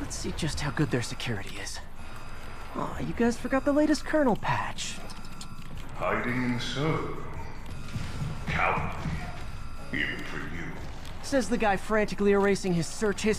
Let's see just how good their security is. Aw, you guys forgot the latest kernel patch. Hiding in the server. cowardly, even for you. Says the guy frantically erasing his search history.